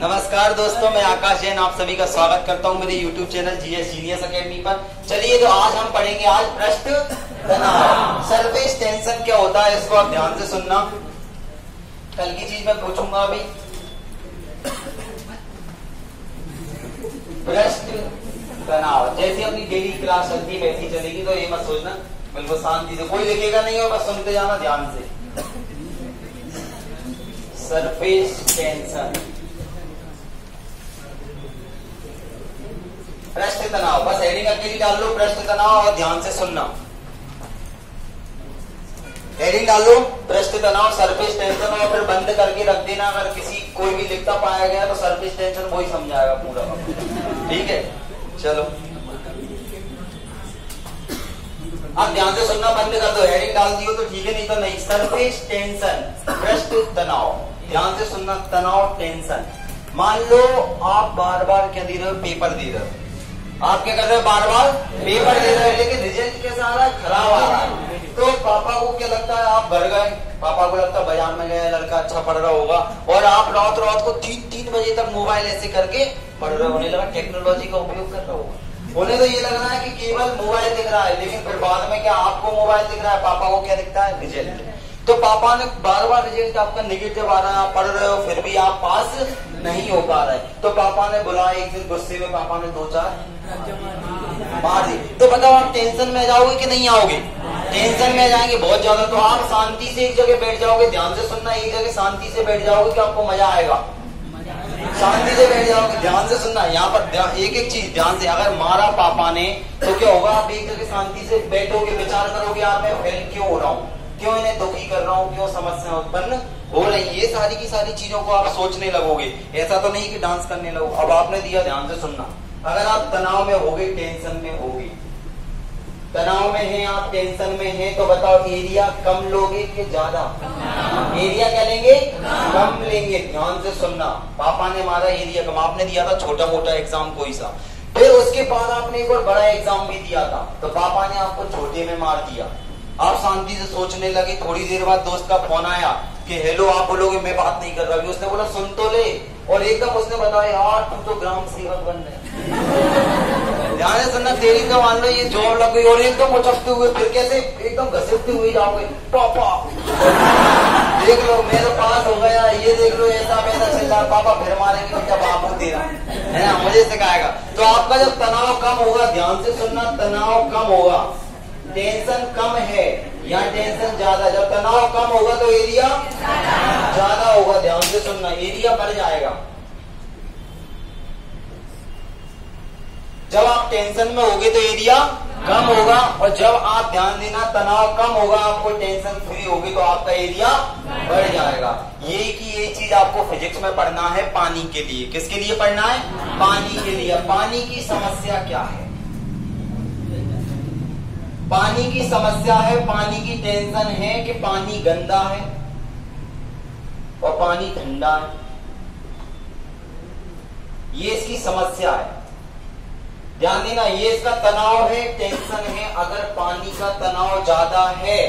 नमस्कार दोस्तों, मैं आकाश जैन, आप सभी का स्वागत करता हूँ मेरे YouTube channel GS genius academy पर। चलिए तो आज हम पढ़ेंगे आज प्रश्न तनाव सरफेस टेंशन क्या होता है, इसको आप ध्यान से सुनना। कल की चीज़ मैं पूछूँगा अभी। प्रश्न तनाव जैसे अपनी डेली क्लास चलती है, वैसी चलेगी तो ये मत सोचना। बिल्कुल शांति से। कोई लिखेगा नहीं और बस सुनते जाना ध्यान से। Surface tension. पृष्ठ तनाव। बस हेडिंग अकेली डाल लो पृष्ठ तनाव और ध्यान से सुनना। हेडिंग डालो पृष्ठ तनाव सरफेस टेंशन और फिर बंद करके रख देना। अगर किसी कोई भी लिखता पाया गया तो सरफेस टेंशन वही समझाएगा पूरा। ठीक है? चलो। आप ध्यान से सुनना बंद कर दो। हेडिंग डाल दियो तो ठीक है, नहीं तो नहीं। सरफेस टेंशन पृष्ठ तनाव। ध्यान से सुनना, तनाव टेंशन मान लो आप बार बार क्या दे रहे हो? पेपर दे रहे हो। आप क्या कर रहे हो बार बार पेपर दे रहे हो, लेकिन रिज़ल्ट कैसा आ रहा है खराब आ रहा है। तो पापा को क्या लगता है आप भर गए? पापा को लगता है बाज़ार में गए लड़का अच्छा पढ़ रहा होगा, और आप रात रात को तीन तीन बजे तक मोबाइल ऐसे करके पढ़ रहे होने लगा टेक्नोलॉजी का उपयोग कर रहा होगा। उन्हें तो ये लग रहा है कि केवल मोबाइल दिख रहा है, लेकिन फिर बाद में क्या आपको मोबाइल दिख रहा है? पापा को क्या दिखता है? रिज़ल्ट तो पापा ने बार बार रिज़ल्ट आपका निगेटिव आ रहा है पढ़ रहे हो, फिर भी आप पास नहीं हो पा रहे। तो पापा ने बुलाया, एक दिन गुस्से में पापा ने दो चार तो बताओ आप टेंशन में जाओगे कि नहीं आओगे? टेंशन में जाएँगे बहुत ज़्यादा। तो आप शांति से एक जगह बैठ जाओगे, ध्यान से सुनना, एक जगह शांति से बैठ जाओगे कि आपको मज़ा आएगा। शांति से बैठ जाओगे, ध्यान से सुनना। यहाँ पर एक एक चीज़ ध्यान से। अगर मारा पापा ने तो क्या होगा? आप एक जगह शांति से बैठोगे, विचार करोगे, यार मैं फेल क्यों हो रहा हूँ? क्यों इन्हें दुखी कर रहा हूँ? क्यों समस्या उत्पन्न हो रही ये सारी की सारी चीज़ों को आप सोचने लगोगे। ऐसा तो नहीं कि डांस करने लगो। अब आपने दिया ध्यान से सुनना। अगर आप तनाव में होगे टेंशन में होगी तनाव में हैं आप, टेंशन में हैं तो बताओ, एरिया कम लोगे कि ज़्यादा? एरिया क्या लेंगे? कम लेंगे। ध्यान से सुनना। पापा ने मारा एरिया कम। आपने दिया था छोटा मोटा एग्ज़ाम कोई सा। फिर उसके बाद आपने एक और बड़ा एग्ज़ाम भी दिया था। तो पापा ने आपको छोटे में मार दिया। आप शांति से सोचने लगे। थोड़ी देर बाद दोस्त का फ़ोन आया कि, हेलो, आप बोलोगे, मैं बात नहीं कर रहा। उसने बोला, सुन तो ले। और एकदम उसने बताया यार तुम तो ग्राम सेवक बन रहे से सुनना तेरी तो मान लो ये जॉब लग गई और एकदम उचकते हुए फिर कैसे एकदम घसीटते हुए जाओगे पापा। देख लो मेरे पास हो गया, ये देख लो, ऐसा वैसा चल रहा पापा फिर मारेंगे बेटा बाबू तेरा। है ना मुझे सिखाएगा तो आपका जब तनाव कम होगा, ध्यान से सुनना, तनाव कम होगा। टेंशन कम है या टेंशन ज़्यादा? जब तनाव कम होगा तो एरिया ज़्यादा होगा, ध्यान से सुनना, एरिया बढ़ जाएगा। जब आप टेंशन में होगे तो एरिया कम होगा और जब आप ध्यान देना तनाव कम होगा, आपको टेंशन फ्री होगी तो आपका एरिया बढ़ जाएगा। ये की ये चीज़ आपको फिजिक्स में पढ़ना है पानी के लिए। किसके लिए पढ़ना है? पानी के लिए। पानी की समस्या क्या है? पानी की समस्या है, पानी की टेंशन है कि पानी गंदा है और पानी ठंडा है। ये इसकी समस्या है। ध्यान देना ये इसका तनाव है टेंशन है। अगर पानी का तनाव ज़्यादा है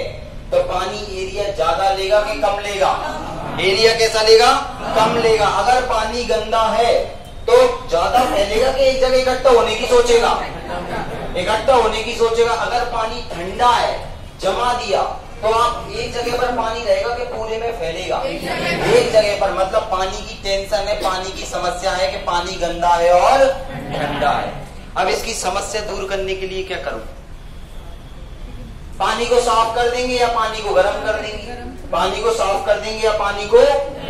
तो पानी एरिया ज़्यादा लेगा कि कम लेगा? एरिया कैसा लेगा? कम लेगा। अगर पानी गंदा है तो ज़्यादा फैलेगा कि एक जगह इकट्ठा होने की सोचेगा? इकट्ठा होने की सोचेगा। अगर पानी ठंडा है जमा दिया तो आप एक जगह पर पानी रहेगा कि पूरे में फैलेगा। एक जगह पर। मतलब पानी की टेंशन है पानी की समस्या है कि पानी गंदा है और ठंडा है। अब इसकी समस्या दूर करने के लिए क्या करूँ? पानी को साफ़ कर देंगे या पानी को गर्म कर देंगे? पानी को साफ़ कर देंगे या पानी को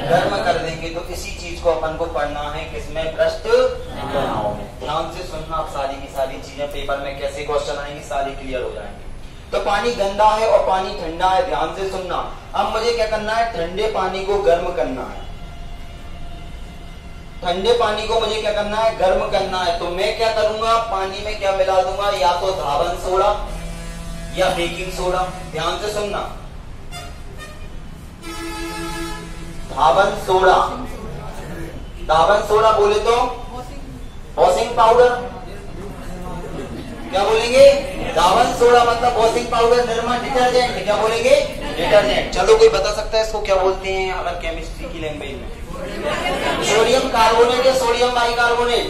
गर्म कर देंगे? तो इसी चीज़ को अपन को पढ़ना है किसमें भ्रष्ट तनाव में ध्यान से सुनना, आप सारी की सारी चीज़ें, पेपर में कैसे क्वेश्चन आएँगे, सारी क्लियर हो जाएँगे। तो पानी गंदा है और पानी ठंडा है, ध्यान से सुनना। अब मुझे क्या करना है? ठंडे पानी को गर्म करना है। ठंडे पानी को मुझे क्या करना है? गर्म करना है। तो मैं क्या करूँगा? पानी में क्या मिला दूँगा? या तो धावन सोडा या बेकिंग सोडा। ध्यान से सुनना। धावन सोडा। धावन सोडा बोले तो? वॉशिंग पाउडर क्या बोलेंगे? धावन सोडा मतलब वॉशिंग पाउडर निर्मा डिटर्जेंट क्या बोलेंगे? डिटर्जेंट चलो कोई बता सकता है इसको क्या बोलते हैं? अगर केमिस्ट्री की लैंग्वेज में। सोडियम कार्बोनेट या sodium bicarbonate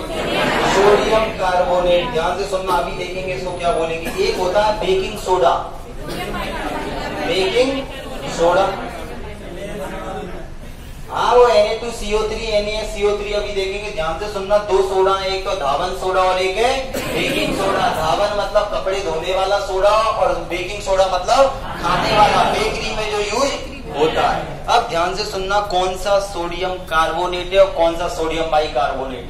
sodium carbonate. ध्यान से सुनना, अभी देखेंगे इसको क्या बोलेंगे। एक होता है बेकिंग सोडा। Baking soda. हाँ वो N A two CO three N A CO three अभी देखेंगे। ध्यान से सुनना, दो सोडा है एक तो धावन सोडा और एक है बेकिंग सोडा। धावन मतलब कपड़े धोने वाला सोडा और बेकिंग सोडा मतलब खाने वाला। बेकरी में जो यूज़ होता है। अब ध्यान से सुनना, कौन सा सोडियम कार्बोनेट है और कौन सा सोडियम बाई कार्बोनेट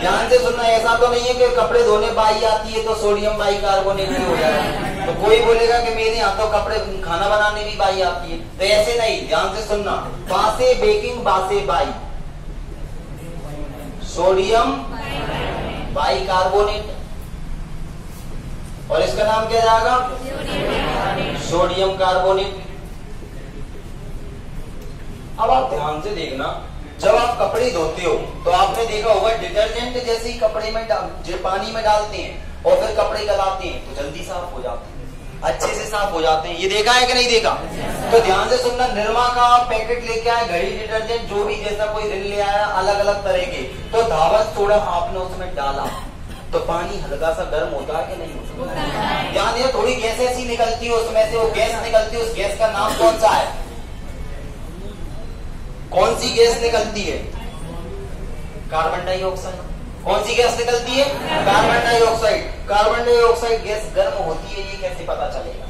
ध्यान से सुनना, ऐसा तो नहीं है कि कपड़े धोने बाई आती है तो सोडियम बाई कार्बोनेट भी हो जाएगा तो कोई बोलेगा कि मेरे यहाँ तो कपड़े, खाना बनाने भी बाई आती है। तो ऐसे नहीं, ध्यान से सुनना। बासे बेकिंग, बासे बाई। सोडियम बाई कार्बोनेट और इसका नाम क्या जाएगा? सोडियम कार्बोनेट अब आप ध्यान से देखना, जब आप कपड़े धोते हो तो आपने देखा होगा डिटर्जेंट जैसे ही कपड़े में जो पानी में डालते हैं, और फिर कपड़े गलाते हैं तो जल्दी साफ़ हो जाते हैं, अच्छे से साफ़ हो जाते हैं। ये देखा है कि नहीं देखा? तो ध्यान से सुनना, निर्मा का पैकेट लेके आए, घड़ी डिटर्जेंट जो भी जैसा कोई रिल ले आया अलग अलग तरह के तो धावत सोडा आपने उसमें डाला। तो पानी हल्का सा गर्म होता है कि नहीं होता? ध्यान दिया थोड़ी गैस ऐसी निकलती है, उसमें से वो गैस निकलती है, उस गैस का नाम कौन सा है? कौन सी गैस निकलती है? Carbon dioxide. कौन सी गैस निकलती है? Carbon dioxide. Carbon dioxide gas गर्म होती है, ये कैसे पता चलेगा?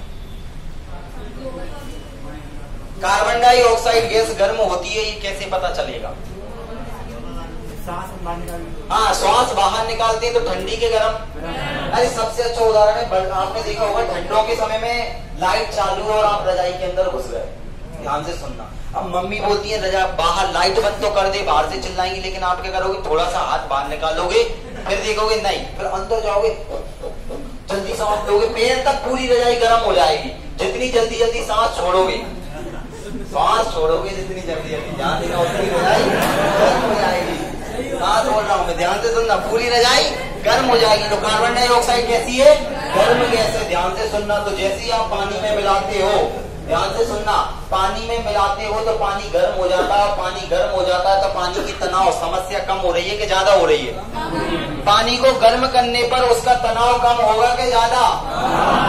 कार्बन डाइऑक्साइड गैस गर्म होती है, ये कैसे पता चलेगा? हाँ श्वास बाहर निकालते हैं तो ठंडी के गर्म। अरे, सबसे अच्छा उदाहरण है आपने देखा होगा, ठंडों के समय में लाइट चालू और आप रजाई के अंदर घुस गए। ध्यान से सुनना। अब मम्मी बोलती है, रजा, बाहर लाइट बंद तो कर दे, बाहर से चिल्लाएँगे, लेकिन आप क्या करोगे? थोड़ा सा हाथ बाहर निकालोगे, फिर देखोगे, नहीं, फिर अंदर जाओगे, जल्दी सांस लोगे पैर तक पूरी रजाई गर्म हो जाएगी। जितनी जल्दी जल्दी सांस छोड़ोगे सांस छोड़ोगे जितनी जल्दी जल्दी। ध्यान देना उतनी रजाई गर्म हो जाएगी। सांस ध्यान से सुनना पूरी रजाई गर्म हो जाएगी तो कार्बन डाइऑक्साइड कैसी है, गर्म गैस है ध्यान से सुनना तो जैसे ही आप पानी में मिलाते हो, ध्यान से सुनना, पानी में मिलाते हो तो पानी गर्म हो जाता है पानी गर्म हो जाता है तो पानी की तनाव समस्या कम हो रही है कि ज़्यादा हो रही है? पानी को गर्म करने पर उसका तनाव कम होगा कि ज़्यादा?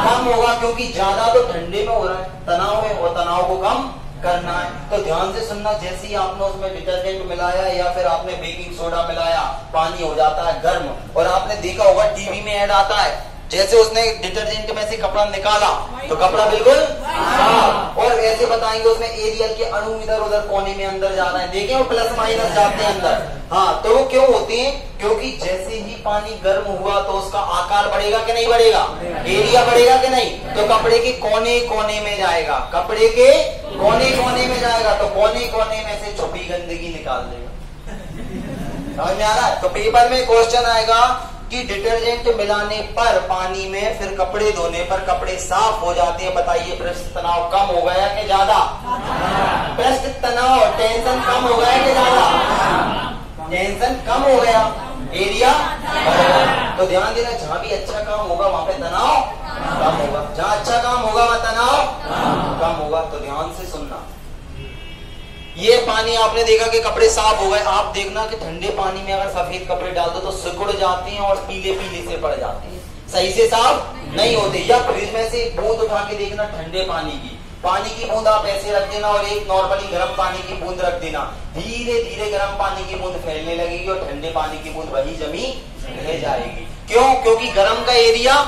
कम होगा, क्योंकि ज़्यादा तो ठंडे में हो रहा है, तनाव में और तनाव को कम करना है। तो ध्यान से सुनना, जैसे ही आपने उसमें डिटर्जेंट मिलाया या फिर आपने बेकिंग सोडा मिलाया, पानी हो जाता है गर्म। और आपने देखा होगा टीवी में ऐड आता है। जैसे उसने डिटर्जेंट में से कपड़ा निकाला तो कपड़ा बिल्कुल और ऐसे बताएँगे उसमें एरियल के अणु इधर उधर कोने में अंदर जा रहे हैं। देखें, वो प्लस माइनस जाते हैं अंदर। हाँ तो वो क्यों होते हैं? क्योंकि जैसे ही पानी गर्म हुआ तो उसका आकार बढ़ेगा कि नहीं बढ़ेगा? एरिया बढ़ेगा कि नहीं? तो कपड़े के कोने कोने में जाएगा। कपड़े के कोने कोने में जाएगा तो कोने कोने में से छुपी गंदगी निकाल देगा। समझ में आ रहा है? तो पेपर में क्वेश्चन आएगा कि डिटर्जेंट मिलाने पर पानी में फिर कपड़े धोने पर कपड़े साफ़ हो जाते हैं, बताइए पृष्ठ तनाव कम हो गया कि ज़्यादा? पृष्ठ तनाव टेंशन कम हो गया कि ज़्यादा? टेंशन कम हो गया। एरिया तो ध्यान देना, जहाँ भी अच्छा काम होगा, वहाँ पे तनाव कम होगा। जहाँ अच्छा काम होगा, वहाँ तनाव कम होगा। तो ध्यान से ये पानी आपने देखा कि कपड़े साफ़ हो गए। आप देखना कि ठंडे पानी में अगर सफ़ेद कपड़े डाल दो तो सिकुड़ जाते हैं और पीले पीले से पड़ जाते हैं। सही से साफ़ नहीं होते। या फ्रिज में से बूंद उठा के देखना ठंडे पानी की। पानी की बूंद आप ऐसे रख देना और एक नॉर्मली गर्म पानी की बूंद रख देना। धीरे धीरे गर्म पानी की बूंद फैलने लगेगी और ठंडे पानी की बूंद वही जमी रह जाएगी। क्यों? क्योंकि गर्म का एरिया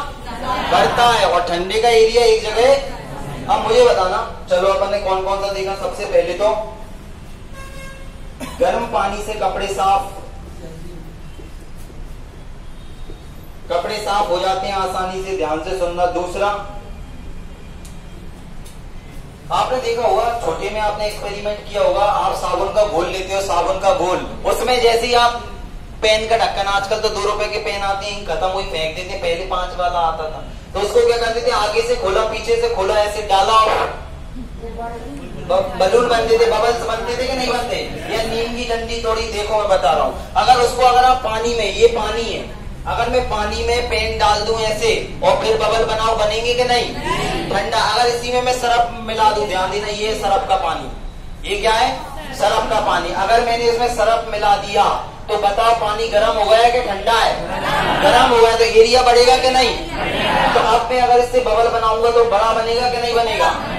बढ़ता है और ठंडे का एरिया एक जगह। अब मुझे बताना, चलो अपन ने कौन कौन सा देखा? सबसे पहले तो गर्म पानी से कपड़े साफ़। कपड़े साफ़ हो जाते हैं आसानी से, ध्यान से सुनना। दूसरा, आपने देखा होगा, छोटे में आपने एक्सपेरिमेंट किया होगा, आप साबुन का घोल लेते हो, साबुन का घोल। उसमें जैसे ही आप पेन का ढक्कन, आजकल तो दो रुपए के पेन आते हैं, खत्म हुई, फेंक देते पहले पाँच वाला आता था। तो उसको क्या करते थे? आगे से खोला, पीछे से खोला, ऐसे डाला और बलून बनते थे, बबल्स बनते थे कि नहीं बनते? या नीम की डंडी थोड़ी देखो, मैं बता रहा हूँ। अगर उसको अगर आप पानी में, ये पानी है, अगर मैं पानी में पेन डाल दूँ ऐसे, और फिर बबल बनाओ, बनेंगे कि नहीं? ठंडा। अगर इसी में मैं सरफ मिला दूँ, ध्यान देना, ये सरफ का पानी। ये क्या है? सरफ का पानी। अगर मैंने इसमें सरफ मिला दिया तो बताओ पानी गर्म हो गया है कि ठंडा है? गर्म हो गया तो एरिया बढ़ेगा कि नहीं? तो अब मैं अगर इससे बबल बनाऊँगा तो बड़ा बनेगा कि नहीं बनेगा?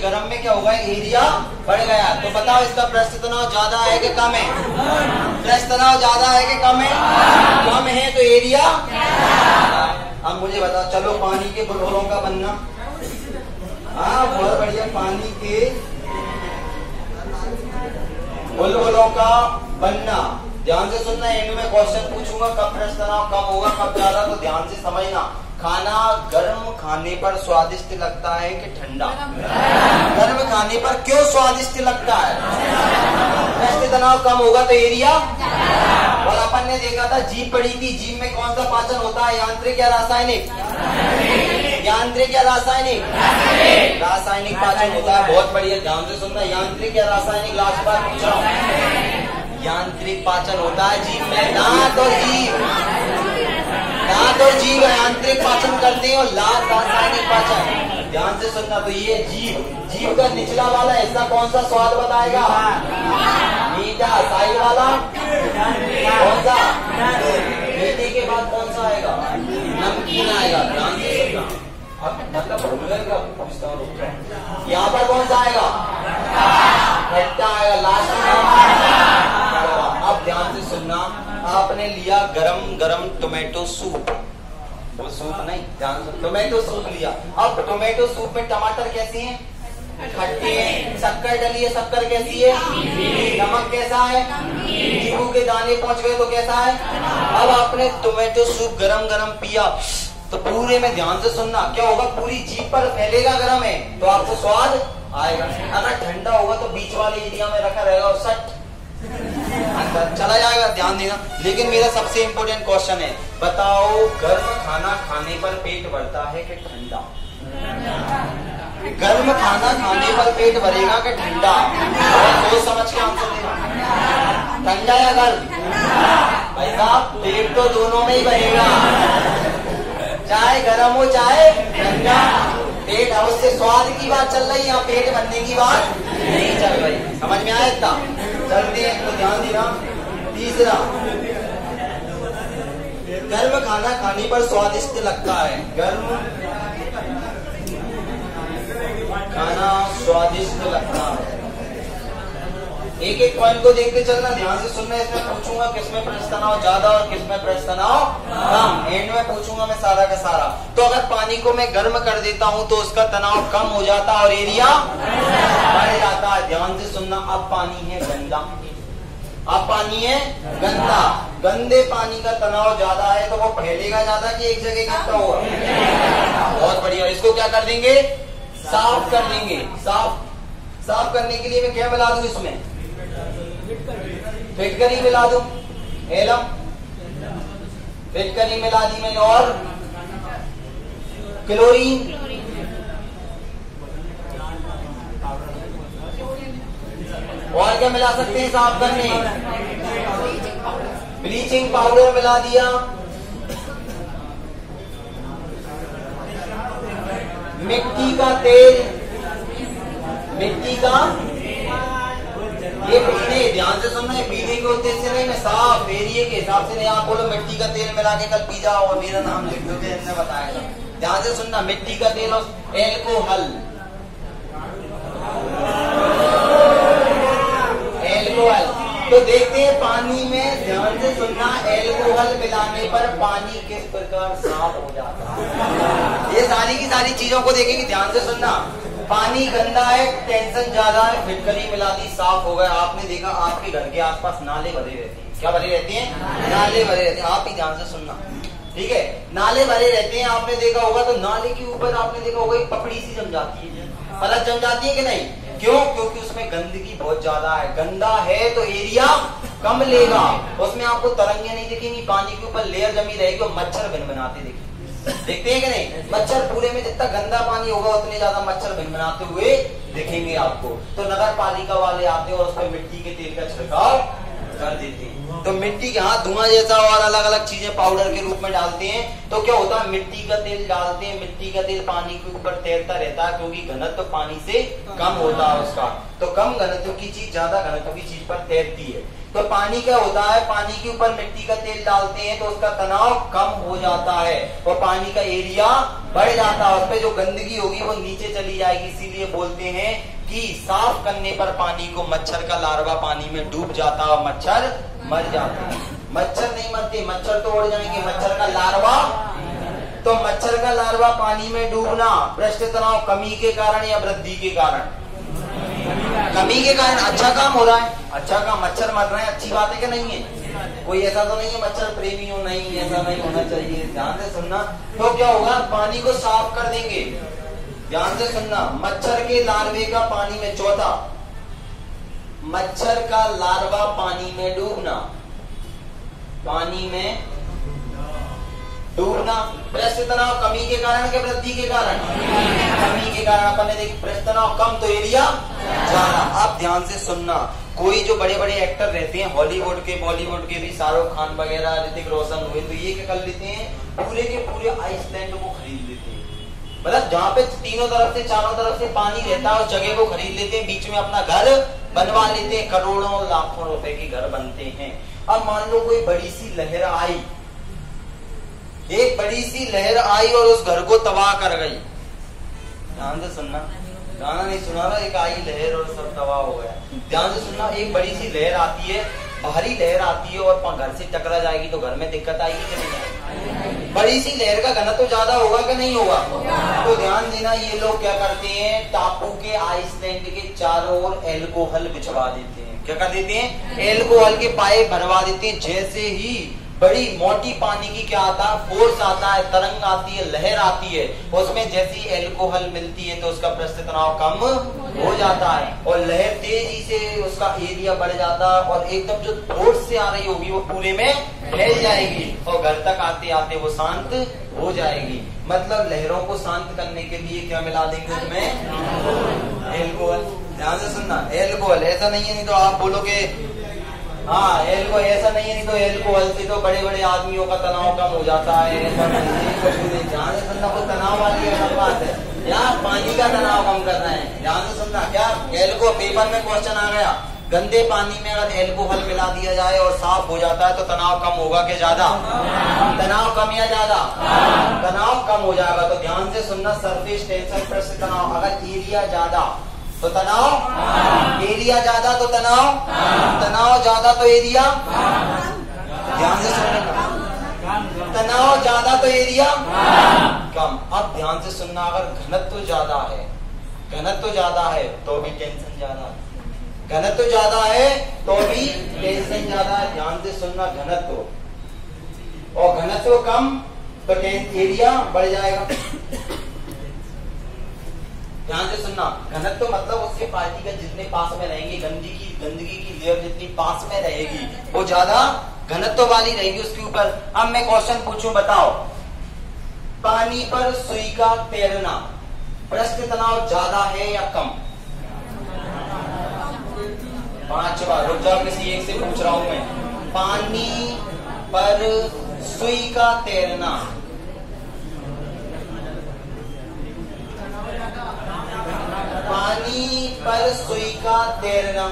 गर्म में क्या होगा? एरिया बढ़ गया। तो बताओ, इसका पृष्ठ तनाव ज़्यादा है कि कम है? पृष्ठ तनाव ज़्यादा है कि कम है? कम है तो एरिया अब मुझे बताओ, चलो पानी के बुलबुलों का बनना। हाँ बहुत बढ़िया। पानी के बुलबुलों का बनना। ध्यान से सुनना एंड में क्वेश्चन पूछूँगा, कब पृष्ठ तनाव कम होगा, कब ज़्यादा तो ध्यान से समझना। खाना गर्म खाने पर स्वादिष्ट लगता है कि ठंडा? गर्म खाने पर क्यों स्वादिष्ट लगता है? तनाव कम होगा तो एरिया? और अपन ने देखा था जीप पड़ी थी। जीप में कौन सा पाचन होता है? यांत्रिक या रासायनिक? यांत्रिक या रासायनिक? रासायनिक पाचन होता है। बहुत बढ़िया, ध्यान से सुनना। यांत्रिक या रासायनिक? लास्ट बार पूछ। रहा हूँ यांत्रिक पाचन होता है जीप में दांत और जीव दांत और जीव आंतरिक पाचन करते हैं और लाल रासायनिक पाचन। ध्यान से सुनना तो ये जीव जीव का निचला वाला हिस्सा कौन सा स्वाद बताएगा? मीठा साइड वाला? कौन सा? मीठे के बाद कौन सा आएगा? नमकीन आएगा, ध्यान से सुनना। अब मतलब यहाँ पर कौन सा आएगा? खट्टा आएगा, लास्ट में अब ध्यान से सुनना आपने लिया गरम गरम टोमेटो सूप वो सूप नहीं, ध्यान से टोमेटो सूप लिया। अब टोमेटो सूप में टमाटर कैसे हैं? खट्टे हैं। शक्कर डली है शक्कर कैसी है? नमक कैसा है? नींबू के दाने पहुँच गए तो कैसा है? अब आपने टोमेटो सूप गरम गरम पिया तो पूरे में ध्यान से सुनना, क्या होगा? पूरी जीप पर फैलेगा गरम है तो आपको स्वाद आएगा। अगर ठंडा होगा तो बीच वाले एरिया में रखा रहेगा और सट। चला जाएगा, ध्यान देना। लेकिन मेरा सबसे इम्पोर्टेंट क्वेश्चन है, बताओ, गर्म खाना खाने पर पेट भरता है कि ठंडा? गर्म खाना खाने पर पेट भरेगा कि ठंडा? सोच समझ के आंसर देना ठंडा या गर्म? भाई साहब, पेट तो दोनों में ही भरेगा। चाहे गर्म हो, चाहे ठंडा। पेट से स्वाद की बात चल रही है पेट भरने की बात नहीं चल रही। समझ में आया इतना? चलते हैं तो ध्यान देना। तीसरा, गर्म खाना खाने पर स्वादिष्ट लगता है। गर्म खाना स्वादिष्ट लगता है। एक एक पॉइंट को देखते चलना, ध्यान से सुनना, इसमें पूछूँगा किसमें प्रश्न तनाव ज़्यादा और किसमें प्रश्न तनाव कम। एंड में पूछूँगा मैं सारा का सारा। तो अगर पानी को मैं गर्म कर देता हूँ तो उसका तनाव कम हो जाता और एरिया बढ़ जाता। है ध्यान से सुनना, अब पानी है गंदा। अब पानी है गंदा। गंदे पानी का तनाव ज़्यादा है तो वो फैलेगा ज़्यादा कि एक जगह इकट्ठा होगा बहुत बढ़िया। इसको क्या कर देंगे? साफ़ कर देंगे। साफ़ साफ़ करने के लिए मैं क्या मिला दू इसमें? फिटकरी मिला दू? एलम फिटकरी मिला दी मैंने और? क्लोरीन? और क्या मिला सकते हैं साफ़ करने? ब्लीचिंग पाउडर मिला दिया। मिट्टी का तेल। मिट्टी का ये पीने ध्यान से सुनना है पीने के उद्देश्य नहीं, मैं साफ़ एरिए के हिसाब से नहीं, आप बोलो मिट्टी का तेल मिला के कल पी जाओ, और मेरा नाम लिख दो बताया ध्यान से सुनना, मिट्टी का तेल और एल्कोहल एल्कोहल तो देखते हैं पानी में, ध्यान से सुनना एल्कोहल मिलाने पर पानी किस प्रकार साफ़ हो जाता है। ये सारी की सारी चीज़ों को देखेंगे, ध्यान से सुनना। पानी गंदा है टेंशन ज़्यादा है फिटकरी मिला दी साफ़ हो गया। आपने देखा आपके घर के आसपास नाले भरे रहते हैं। क्या भरे रहते हैं? नाले। भरे रहते हैं। आप ही ध्यान से सुनना। ठीक है? नाले भरे रहते हैं आपने देखा होगा तो नाले के ऊपर आपने देखा होगा एक पपड़ी सी जम जाती है। फलक जम जाती है कि नहीं? क्यों? क्योंकि उसमें गंदगी बहुत ज़्यादा है। गंदा है तो एरिया कम लेगा। उसमें आपको तरंगे नहीं दिखेंगी पानी के ऊपर लेयर जमी रहेगी और मच्छर बन बनाते दिखेंगे। देखते हैं कि नहीं? मच्छर पूरे में जितना गंदा पानी होगा, उतने ज़्यादा मच्छर भिनभिनाते हुए दिखेंगे आपको। तो नगर पालिका वाले आते हैं और उस पर मिट्टी के तेल का छिड़काव कर देते हैं। तो मिट्टी के हाथ धुआँ जैसा और अलग अलग चीज़ें पाउडर के रूप में डालते हैं। तो क्या होता है? मिट्टी का तेल डालते हैं। मिट्टी का तेल पानी के ऊपर तैरता रहता है क्योंकि घनत्व तो पानी से कम होता है उसका। तो कम घनत्व की चीज़ ज़्यादा घनत्व की चीज़ पर तैरती है। तो पानी क्या होता है? पानी के ऊपर मिट्टी का तेल डालते हैं तो उसका तनाव कम हो जाता है और पानी का एरिया बढ़ जाता है। उस पर जो गंदगी होगी वो नीचे चली जाएगी। इसीलिए बोलते हैं कि साफ़ करने पर पानी को मच्छर का लार्वा पानी में डूब जाता है मच्छर मर जाते हैं। मच्छर नहीं मरते, मच्छर तो उड़ जाएँगे। मच्छर का लार्वा। तो मच्छर का लार्वा पानी में डूबना भ्रष्ट तनाव, कमी के कारण या वृद्धि के कारण? कमी के कारण अच्छा काम हो रहा है। अच्छा काम, मच्छर मर रहे हैं, अच्छी बात है कि नहीं है? कोई ऐसा तो नहीं है, मच्छर प्रेमी हो, नहीं, ऐसा नहीं होना चाहिए। ध्यान से सुनना। तो क्या होगा? पानी को साफ़ कर देंगे। ध्यान से सुनना। मच्छर के लार्वे का पानी में चौथा मच्छर का लार्वा पानी में डूबना। पानी में डूबना। ब्रस्ट तनाव कमी के कारण के वृद्धि के कारण? कमी के कारण अपन ने देख ब्रस्ट तनाव कम तो एरिया ज़्यादा आप ध्यान से सुनना। कोई जो बड़े बड़े एक्टर रहते हैं, हॉलीवुड के, बॉलीवुड के भी, शाहरुख खान वगैरह, ऋतिक रोशन हुए तो ये क्या कर लेते हैं? पूरे के पूरे आइसलैंड को खरीद लेते मतलब जहाँ पे तीनों तरफ़ से, चारों तरफ़ से पानी रहता है उस जगह को खरीद लेते हैं, बीच में अपना घर बनवा लेते हैं, करोड़ों, लाखों रुपए के घर बनते हैं। अब मान लो कोई बड़ी सी लहर आई, एक बड़ी सी लहर आई और उस घर को तबाह कर गई। ध्यान से सुनना। गाना नहीं सुना रहा, एक आई लहर और सब तबाह हो गया। ध्यान से सुनना, एक बड़ी सी लहर आती है, भारी लहर आती है और घर से टकरा जाएगी तो घर में दिक्कत आएगी कि नहीं आएगी? बड़ी सी लहर का घनत्व तो ज़्यादा होगा कि नहीं होगा? तो ध्यान देना ये लोग क्या करते हैं? टापू के आइसलैंड के चारों ओर एल्कोहल बिछवा देते हैं। क्या कर देते हैं? एल्कोहल के पाए भरवा देते हैं जैसे ही बड़ी मोटी पानी की क्या आता है? फोर्स आता है, तरंग आती है, लहर आती है। उसमें जैसी एल्कोहल मिलती है तो उसका प्रस्त तनाव कम हो जाता है। और लहर तेज़ी से उसका एरिया बढ़ जाता है और एकदम जो फोर्स से आ रही होगी, वो पूरे में फैल जाएगी। और घर तक आते आते वो शांत हो जाएगी। मतलब लहरों को शांत करने के लिए क्या मिला देंगे उसमें? एल्कोहल ध्यान से सुनना। एल्कोहल ऐसा नहीं है, नहीं तो आप बोलोगे हाँ एल को ऐसा नहीं है तो एल को हल तो बड़े बड़े आदमियों का तनाव कम हो जाता है। से सुनना, कोई तनाव वाली अलग बात है। यहाँ पानी का तनाव कम करना है। ध्यान से सुनना, क्या? एल को पेपर में क्वेश्चन आ गया। गंदे पानी में अगर एल्कोहल मिला दिया जाए और साफ़ हो जाता है तो तनाव कम होगा कि ज़्यादा? तनाव कम या ज़्यादा? तनाव कम हो जाएगा। तो ध्यान से सुनना सरफेस टेंशन प्रेस तनाव। अगर एरिया ज़्यादा तो तनाव? एरिया ज़्यादा तो तनाव? तनाव ज़्यादा तो एरिया? ध्यान से सुनना। तनाव ज़्यादा तो एरिया? कम। अब ध्यान से सुनना, अगर घनत्व ज़्यादा है, घनत्व ज़्यादा है तो भी टेंशन ज़्यादा है। घनत्व ज़्यादा है तो भी टेंशन ज़्यादा है। ध्यान से सुनना घनत्व। और घनत्व कम तो एरिया बढ़ जाएगा। ध्यान से सुनना। घनत्व तो मतलब उसके पार्टी का जितने पास में रहेंगे, गंदगी की गंदगी की लेयर जितनी पास में रहेगी, वो ज़्यादा घनत्व वाली रहेगी उसके ऊपर। अब मैं क्वेश्चन पूछूँ, बताओ। पानी पर सुई का तैरना प्रश्न तनाव ज़्यादा है या कम? पाँच बार, रुक जाओ, किसी एक से पूछ रहा हूँ मैं। पानी पर सुई का तैरना पानी पर सुई का तैरना।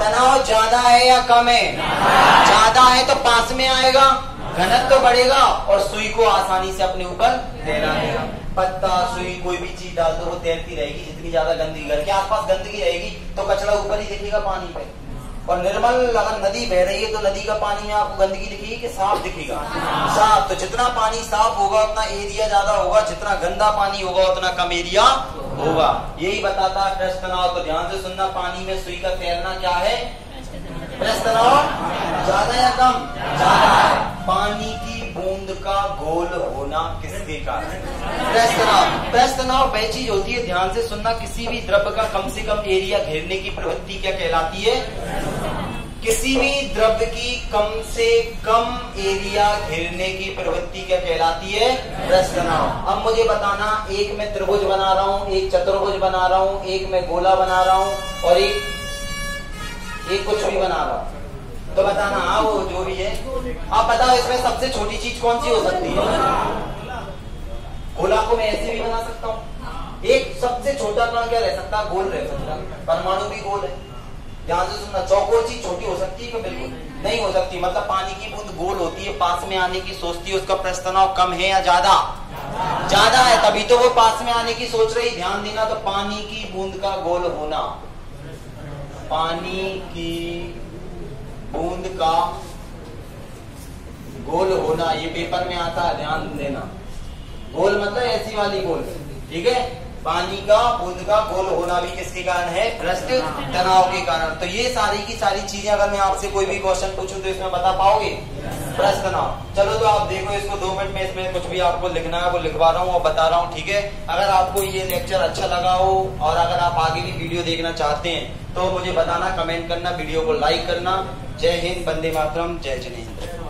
तनाव ज़्यादा है या कम है? ज़्यादा है तो पास में आएगा, घनत्व तो बढ़ेगा और सुई को आसानी से अपने ऊपर तैरा देगा पत्ता, सुई, कोई भी चीज़ डाल दो, वो तैरती रहेगी। जितनी ज़्यादा गंदगी घर के आसपास गंदगी रहेगी तो कचरा ऊपर ही दिखेगा पानी पे। और निर्मल, अगर नदी बह रही है तो नदी का पानी में आपको गंदगी दिखेगी कि साफ़ दिखेगा? साफ़ तो जितना पानी साफ़ होगा, उतना एरिया ज़्यादा होगा, जितना गंदा पानी होगा, उतना कम एरिया होगा। यही बताता है प्रश्न तो ध्यान से सुनना, पानी में सुई का तैरना क्या है? तनाव ज़्यादा या कम? ज़्यादा पानी की बूंद का गोल होना किसके कारण? प्रेस तनाव प्रेस वह चीज़ होती है, ध्यान से सुनना, किसी भी द्रव्य का कम से कम एरिया घेरने की प्रवृत्ति क्या कहलाती है? किसी भी द्रव्य की कम से कम एरिया घेरने की प्रवृत्ति क्या कहलाती है? प्रश्न तनाव अब मुझे बताना, एक मैं त्रिभुज बना रहा हूँ, एक चतुर्भुज बना रहा हूँ, एक मैं गोला बना रहा हूँ और एक एक कुछ भी बना रहा तो बताना हाँ वो जो भी है। आप बताओ, इसमें सबसे छोटी चीज़ कौन सी हो सकती है? गोला को मैं ऐसे भी बना सकता हूँ। एक सबसे छोटा कण क्या रह सकता गोल रह सकता परमाणु भी गोल है। ध्यान से सुनना, चौकोर चीज़ छोटी हो सकती है बिल्कुल नहीं हो सकती? मतलब पानी की बूंद गोल होती है, पास में आने की सोचती है, उसका प्रस्तनाव कम है या ज़्यादा? ज़्यादा है, तभी तो वो पास में आने की सोच रही। ध्यान देना तो पानी की बूंद का गोल होना। पानी की बूंद का गोल होना ये पेपर में आता है ध्यान देना। गोल मतलब ऐसी वाली गोल ठीक है? पानी का बूंद का गोल होना भी किसके कारण है? भ्रष्ट तनाव के कारण। तो ये सारी की सारी चीज़ें अगर मैं आपसे कोई भी क्वेश्चन पूछूँ तो इसमें बता पाओगे? भ्रष्ट तनाव। चलो तो आप देखो इसको दो मिनट में इसमें कुछ भी आपको लिखना है वो लिखवा रहा हूँ और बता रहा हूँ ठीक है? अगर आपको ये लेक्चर अच्छा लगा हो और अगर आप आगे भी वीडियो देखना चाहते हैं तो मुझे बताना कमेंट करना वीडियो को लाइक करना। जय हिंद बंदे मातरम, जय जनेन्द्र।